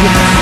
Yeah